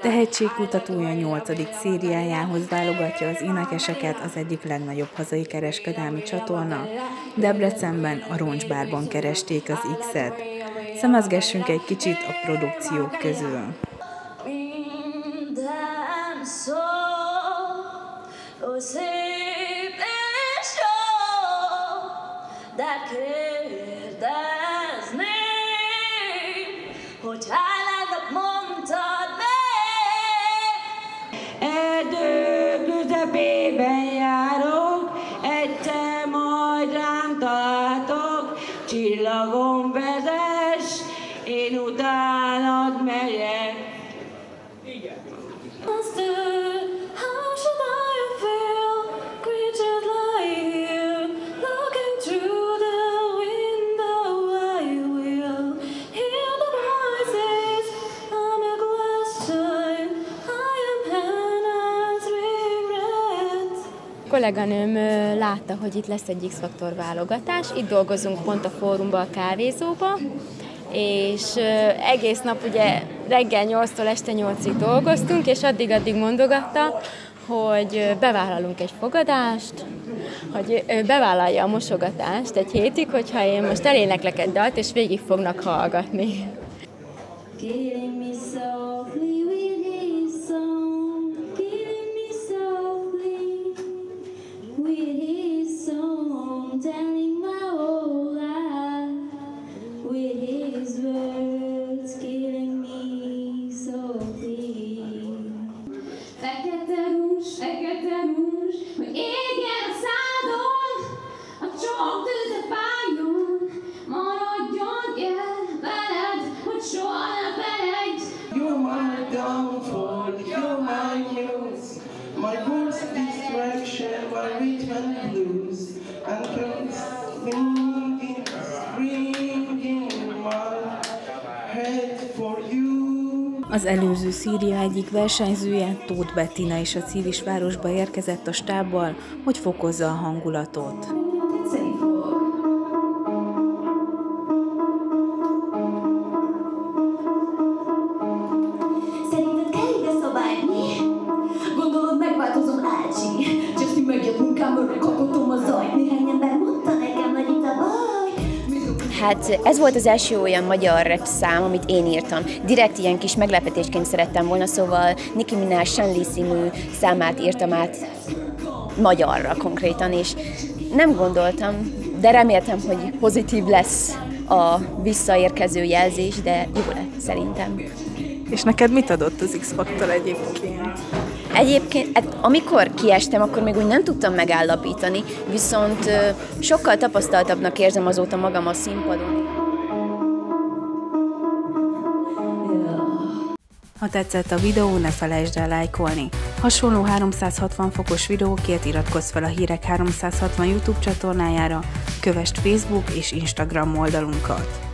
Tehetségkutatója 8. szériájához válogatja az énekeseket az egyik legnagyobb hazai kereskedelmi csatorna. Debrecenben a Roncsbárban keresték az X-et. Szemezgessünk egy kicsit a produkciók közül. Minden szó, én utánad megyek. kolléganőm látta, hogy itt lesz egy X-faktor válogatás, itt dolgozunk pont a fórumban, a kávézóba, és egész nap ugye reggel 8-tól este 8-ig dolgoztunk, és addig-addig mondogatta, hogy bevállalunk egy fogadást, hogy bevállalja a mosogatást egy hétig, hogyha én most eléneklek egy dalt, és végig fognak hallgatni. Az előző Szíria egyik versenyzője, Tóth Bettina is a Civisvárosba érkezett a stábbal, hogy fokozza a hangulatot. Hát ez volt az első olyan magyar rap szám, amit én írtam. Direkt ilyen kis meglepetésként szerettem volna, szóval Nicki Minaj Shanley színű számát írtam át magyarra konkrétan, és nem gondoltam, de reméltem, hogy pozitív lesz a visszaérkező jelzés, de jó lett szerintem. És neked mit adott az X-faktor egyébként? Egyébként, hát amikor kiestem, akkor még úgy nem tudtam megállapítani, viszont sokkal tapasztaltabbnak érzem azóta magam a színpadon. Ha tetszett a videó, ne felejtsd el lájkolni. Hasonló 360 fokos videókért iratkozz fel a Hírek 360 YouTube csatornájára, kövess Facebook és Instagram oldalunkat.